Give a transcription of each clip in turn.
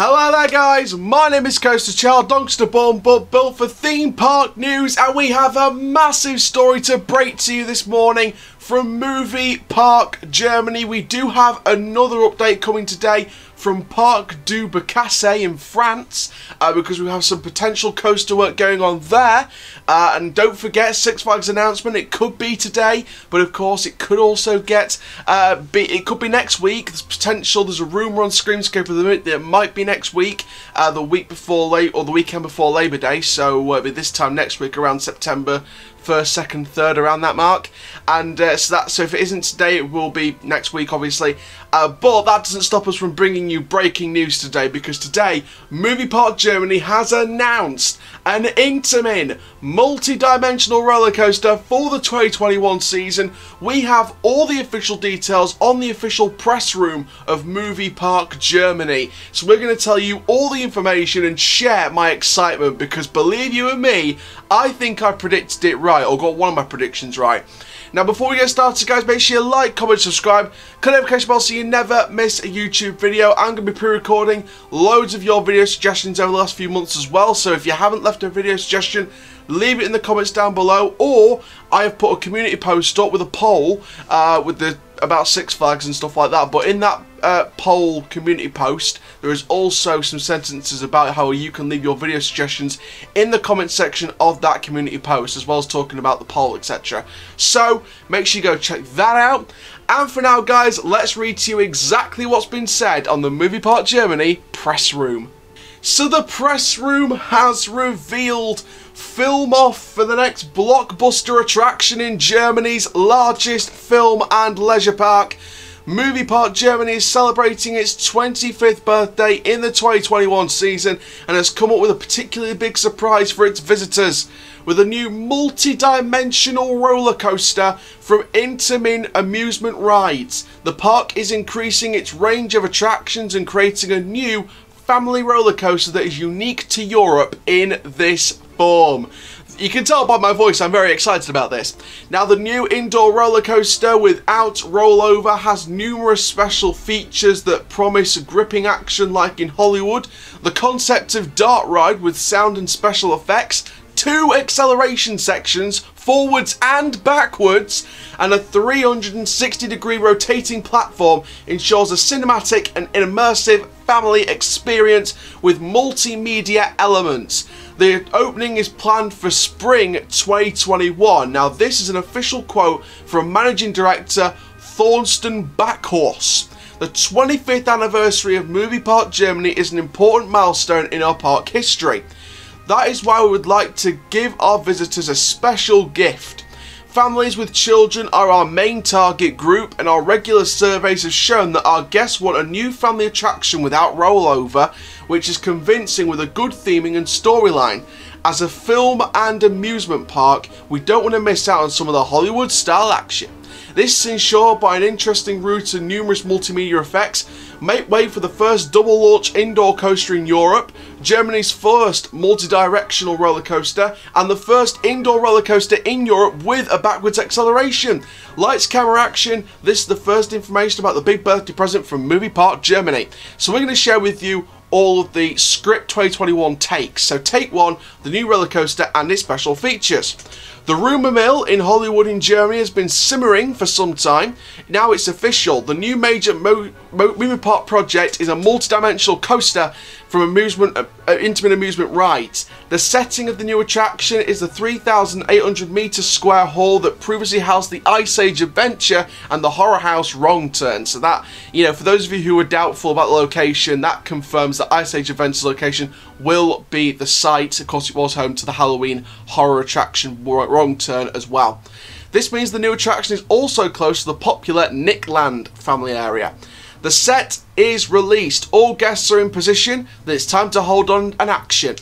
Hello there guys, my name is Coaster Chall, Donkster Born, but built for theme park news and we have a massive story to break to you this morning from Movie Park Germany. We do have another update coming today from Parc du in France uh, because we have some potential coaster work going on there. Uh, and don't forget Six Flags announcement. It could be today, but of course it could also get uh, be. It could be next week. There's potential. There's a rumor on Screamscape at the minute that it might be next week, uh, the week before late or the weekend before Labor Day. So uh, this time next week around September first, second, third around that mark. And uh, so that so if it isn't today, it will be next week, obviously. Uh, but that doesn't stop us from bringing you breaking news today because today, Movie Park Germany has announced an Intamin multi-dimensional roller coaster for the 2021 season. We have all the official details on the official press room of Movie Park Germany. So we're going to tell you all the information and share my excitement because believe you and me, I think I predicted it right or got one of my predictions right. Now before we get started guys, make sure you like, comment, subscribe, click the notification bell so you never miss a YouTube video. I'm going to be pre-recording loads of your video suggestions over the last few months as well, so if you haven't left a video suggestion, leave it in the comments down below, or I have put a community post up with a poll uh, with the about Six Flags and stuff like that. But in that uh, poll community post, there is also some sentences about how you can leave your video suggestions in the comment section of that community post, as well as talking about the poll, etc. So make sure you go check that out. And for now, guys, let's read to you exactly what's been said on the Movie Park Germany press room. So the press room has revealed film off for the next blockbuster attraction in Germany's largest film and leisure park. Movie Park Germany is celebrating its 25th birthday in the 2021 season and has come up with a particularly big surprise for its visitors with a new multi-dimensional roller coaster from Intamin Amusement Rides. The park is increasing its range of attractions and creating a new family roller coaster that is unique to Europe in this form. You can tell by my voice I'm very excited about this. Now the new indoor roller coaster without rollover has numerous special features that promise gripping action like in Hollywood, the concept of dart ride with sound and special effects, two acceleration sections, forwards and backwards, and a 360 degree rotating platform ensures a cinematic and immersive family experience with multimedia elements. The opening is planned for spring 2021. Now this is an official quote from Managing Director Thorsten Backhaus. The 25th anniversary of Movie Park Germany is an important milestone in our park history. That is why we would like to give our visitors a special gift. Families with children are our main target group and our regular surveys have shown that our guests want a new family attraction without rollover which is convincing with a good theming and storyline. As a film and amusement park, we don't want to miss out on some of the Hollywood style action. This is ensured by an interesting route and numerous multimedia effects. Make way for the first double launch indoor coaster in Europe, Germany's first multi-directional roller coaster, and the first indoor roller coaster in Europe with a backwards acceleration. Lights, camera, action. This is the first information about the big birthday present from Movie Park Germany. So we're going to share with you all of the Script 2021 takes. So take one, the new roller coaster and its special features. The rumour mill in Hollywood in Germany has been simmering for some time. Now it's official. The new major Mo Mo park project is a multi-dimensional coaster from amusement uh, uh Intamin Amusement Rides. The setting of the new attraction is the 3,800 metre square hall that previously housed the Ice Age Adventure and the Horror House Wrong Turn. So that, you know, for those of you who were doubtful about the location, that confirms that Ice Age Adventure's location will be the site. Of course, it was home to the Halloween horror attraction Wrong Turn as well. This means the new attraction is also close to the popular Nickland family area. The set is released. All guests are in position that it's time to hold on and action.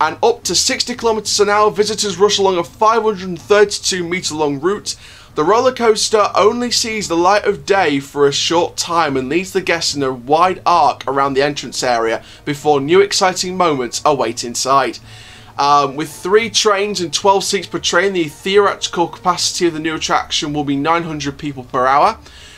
And up to 60 kilometers an hour, visitors rush along a 532 meter long route. The roller coaster only sees the light of day for a short time and leads the guests in a wide arc around the entrance area before new exciting moments await inside. Um, with three trains and 12 seats per train, the theoretical capacity of the new attraction will be 900 people per hour.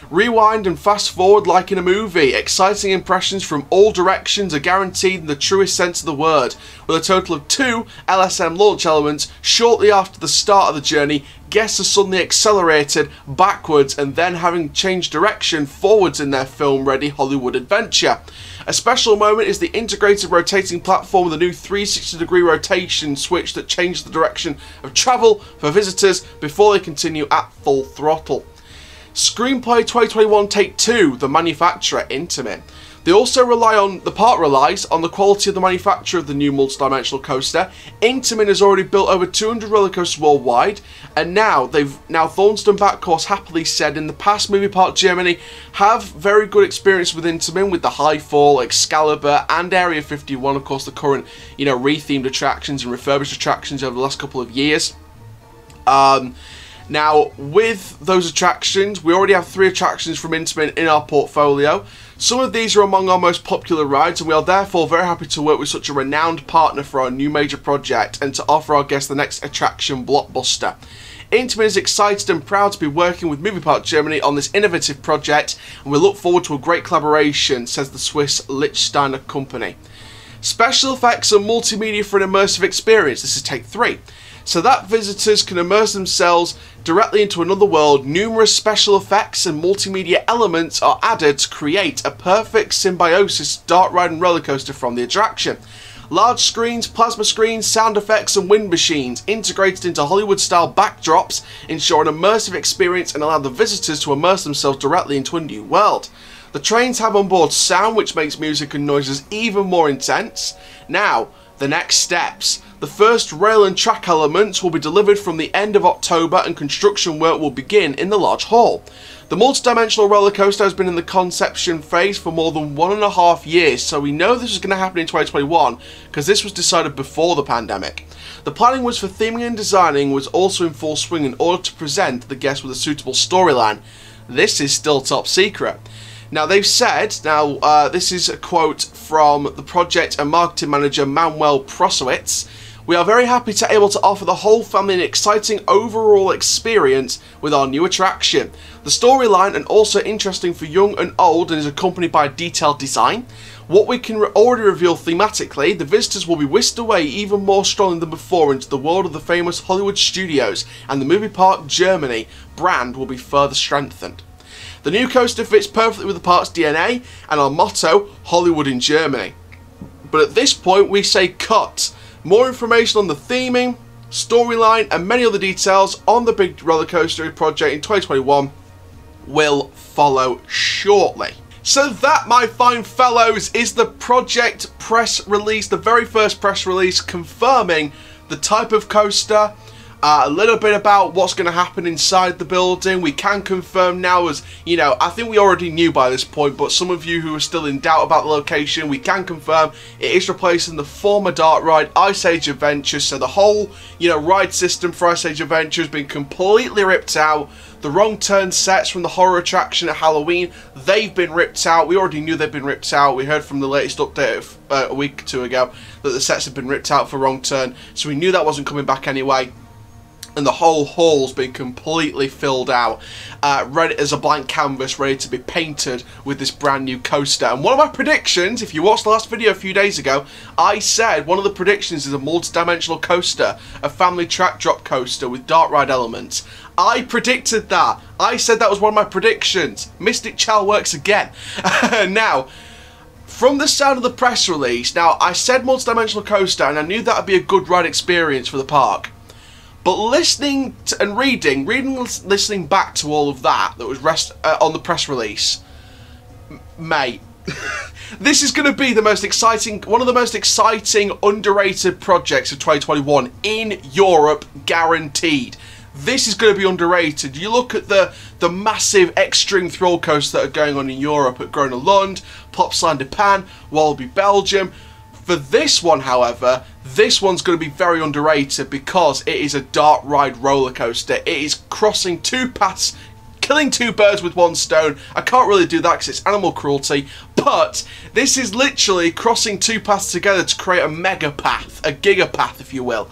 Rewind and fast forward like in a movie. Exciting impressions from all directions are guaranteed in the truest sense of the word, with a total of two LSM launch elements shortly after the start of the journey. Guests are suddenly accelerated backwards and then having changed direction forwards in their film ready Hollywood adventure. A special moment is the integrated rotating platform with a new 360 degree rotation switch that changes the direction of travel for visitors before they continue at full throttle. Screenplay 2021 Take 2, the manufacturer, Intamin. They also rely on, the part relies on the quality of the manufacture of the new multi-dimensional coaster. Intamin has already built over 200 roller coasters worldwide, and now they've, now Thorsten Backhaus happily said in the past Movie Park Germany have very good experience with Intamin with the High Fall, Excalibur, and Area 51, of course the current, you know, rethemed attractions and refurbished attractions over the last couple of years. Um, now, with those attractions, we already have three attractions from Intamin in our portfolio. Some of these are among our most popular rides, and we are therefore very happy to work with such a renowned partner for our new major project and to offer our guests the next attraction blockbuster. Intamin is excited and proud to be working with Movie Park Germany on this innovative project, and we look forward to a great collaboration, says the Swiss Liechtensteiner company. Special effects and multimedia for an immersive experience. This is take three so that visitors can immerse themselves directly into another world. Numerous special effects and multimedia elements are added to create a perfect symbiosis dark ride and roller coaster from the attraction. Large screens, plasma screens, sound effects and wind machines integrated into Hollywood style backdrops ensure an immersive experience and allow the visitors to immerse themselves directly into a new world. The trains have onboard sound which makes music and noises even more intense. Now, the next steps. The first rail and track elements will be delivered from the end of October and construction work will begin in the large hall. The multidimensional roller coaster has been in the conception phase for more than one and a half years, so we know this is going to happen in 2021 because this was decided before the pandemic. The planning was for theming and designing was also in full swing in order to present the guests with a suitable storyline. This is still top secret. Now they've said, now uh, this is a quote from the project and marketing manager Manuel Prosowitz, we are very happy to be able to offer the whole family an exciting overall experience with our new attraction. The storyline and also interesting for young and old and is accompanied by a detailed design. What we can already reveal thematically, the visitors will be whisked away even more strongly than before into the world of the famous Hollywood studios and the Movie Park Germany brand will be further strengthened. The new coaster fits perfectly with the park's DNA and our motto, Hollywood in Germany. But at this point we say cut. More information on the theming, storyline and many other details on the Big Roller Coaster project in 2021 will follow shortly. So that, my fine fellows, is the project press release, the very first press release confirming the type of coaster, uh, a little bit about what's going to happen inside the building. We can confirm now as, you know, I think we already knew by this point, but some of you who are still in doubt about the location, we can confirm it is replacing the former dark ride Ice Age Adventures. So the whole, you know, ride system for Ice Age Adventures has been completely ripped out. The wrong turn sets from the horror attraction at Halloween, they've been ripped out. We already knew they'd been ripped out. We heard from the latest update uh, a week or two ago that the sets had been ripped out for wrong turn. So we knew that wasn't coming back anyway and the whole hall's been completely filled out, uh, ready as a blank canvas, ready to be painted with this brand new coaster. And one of my predictions, if you watched the last video a few days ago, I said one of the predictions is a multi-dimensional coaster, a family track drop coaster with dark ride elements. I predicted that. I said that was one of my predictions. Mystic Chow works again. now, from the sound of the press release, now I said multi-dimensional coaster and I knew that would be a good ride experience for the park. But listening and reading, reading, listening back to all of that that was rest uh, on the press release, mate. this is going to be the most exciting, one of the most exciting, underrated projects of 2021 in Europe, guaranteed. This is going to be underrated. You look at the the massive extreme thrill coasters that are going on in Europe at Gröna Lund, Plopsaland de Pan, Walibi Belgium. For this one, however, this one's going to be very underrated because it is a dark ride roller coaster. It is crossing two paths, killing two birds with one stone. I can't really do that because it's animal cruelty, but this is literally crossing two paths together to create a mega path, a giga path, if you will.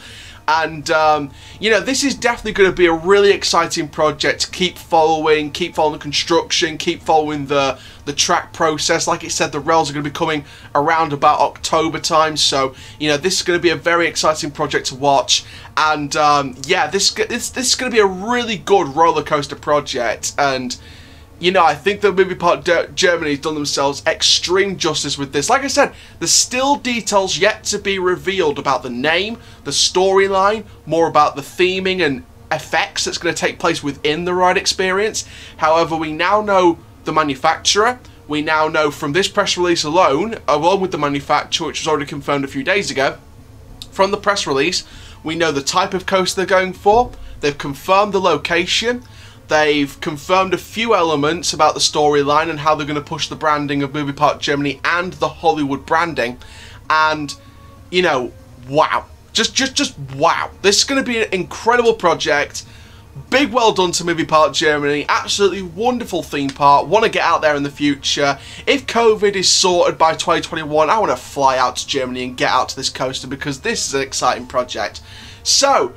And, um, you know, this is definitely going to be a really exciting project keep following, keep following the construction, keep following the, the track process. Like it said, the rails are going to be coming around about October time. So, you know, this is going to be a very exciting project to watch. And, um, yeah, this, this, this is going to be a really good roller coaster project. And, you know, I think the movie park Germany has done themselves extreme justice with this. Like I said, there's still details yet to be revealed about the name, the storyline, more about the theming and effects that's going to take place within the ride experience. However, we now know the manufacturer. We now know from this press release alone, along with the manufacturer, which was already confirmed a few days ago, from the press release, we know the type of coaster they're going for. They've confirmed the location. They've confirmed a few elements about the storyline and how they're going to push the branding of Movie Park Germany and the Hollywood branding. And, you know, wow. Just, just, just wow. This is going to be an incredible project. Big well done to Movie Park Germany. Absolutely wonderful theme park. Want to get out there in the future. If COVID is sorted by 2021, I want to fly out to Germany and get out to this coaster because this is an exciting project. So,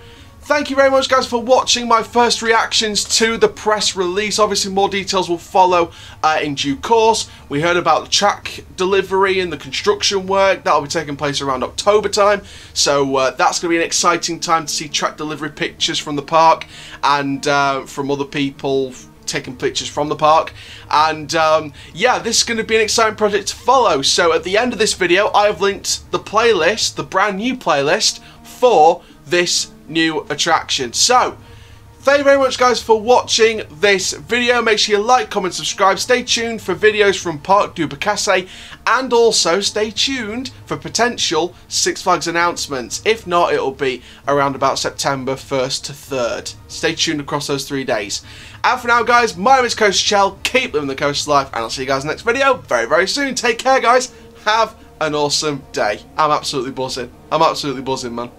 Thank you very much guys for watching my first reactions to the press release. Obviously more details will follow uh, in due course. We heard about the track delivery and the construction work. That'll be taking place around October time. So uh, that's going to be an exciting time to see track delivery pictures from the park and uh, from other people taking pictures from the park and um, yeah this is going to be an exciting project to follow so at the end of this video I have linked the playlist the brand new playlist for this new attraction. So, thank you very much guys for watching this video. Make sure you like, comment, subscribe. Stay tuned for videos from Park du and also stay tuned for potential Six Flags announcements. If not, it'll be around about September 1st to 3rd. Stay tuned across those three days. And for now guys, my name is Coaster Chall. Keep living the coast life and I'll see you guys next video very, very soon. Take care guys. Have an awesome day. I'm absolutely buzzing. I'm absolutely buzzing, man.